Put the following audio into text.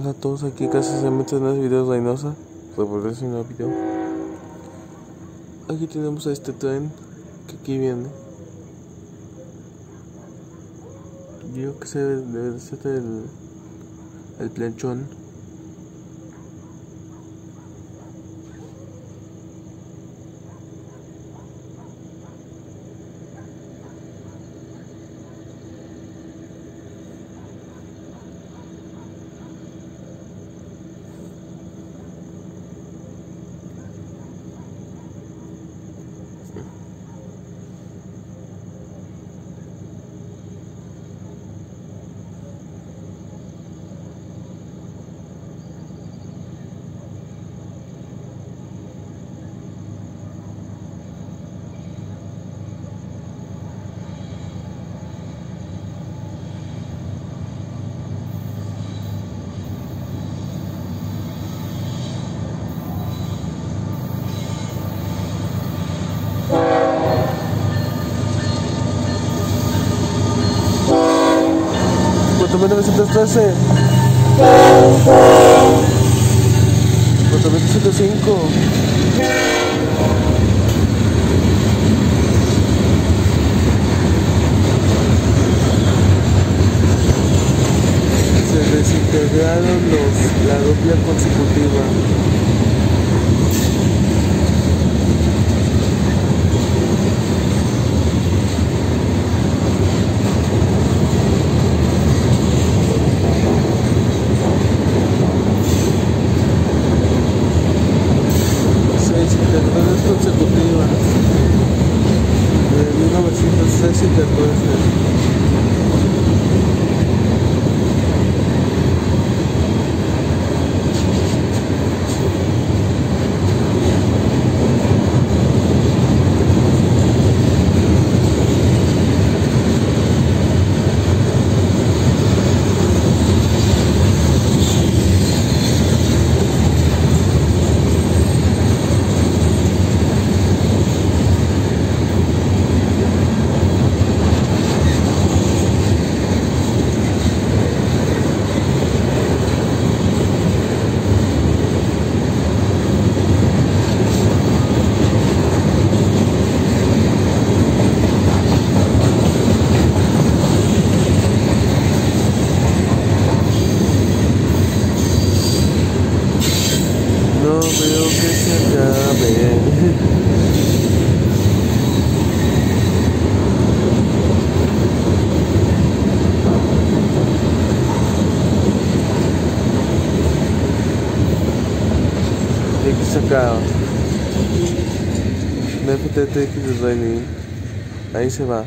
Hola a todos, aquí casi se meten en los videos Reynosa. Revolverse un video. Aquí tenemos a este tren que aquí viene. Yo que sé, debe de ser el, el planchón. Puerto 1913. Puerto 1905. Se desintegraron los, la doble consecutiva. Thank you. Veo que se acabe. Hay que sacar. De FTT que Ahí se va.